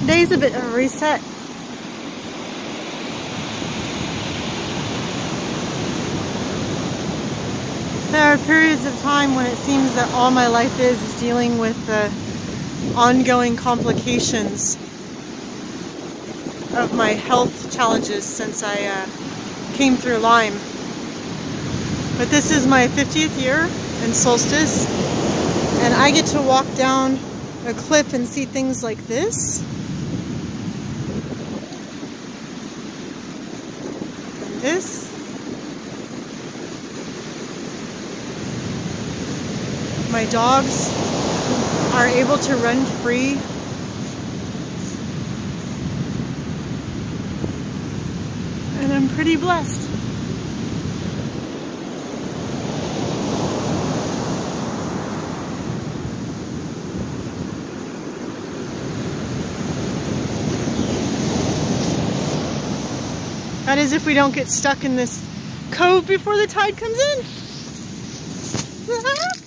today's a bit of a reset. There are periods of time when it seems that all my life is is dealing with the ongoing complications of my health challenges since I uh, came through Lyme. But this is my 50th year in Solstice, and I get to walk down a cliff and see things like this. This. My dogs are able to run free. And I'm pretty blessed. That is if we don't get stuck in this cove before the tide comes in.